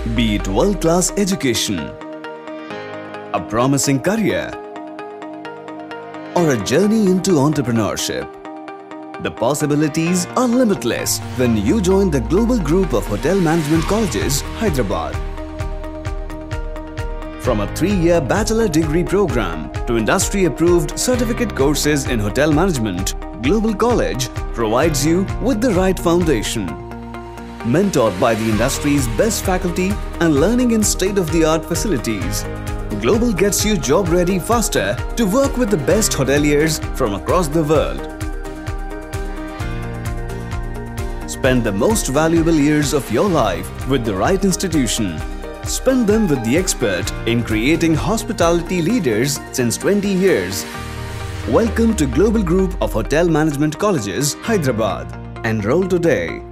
Be it world-class education, a promising career, or a journey into entrepreneurship. The possibilities are limitless when you join the global group of hotel management colleges, Hyderabad. From a three-year bachelor degree program to industry-approved certificate courses in hotel management, Global College provides you with the right foundation. Mentored by the industry's best faculty and learning in state-of-the-art facilities, Global gets you job ready faster to work with the best hoteliers from across the world. Spend the most valuable years of your life with the right institution. Spend them with the expert in creating hospitality leaders since 20 years. Welcome to Global Group of Hotel Management Colleges, Hyderabad. Enroll today.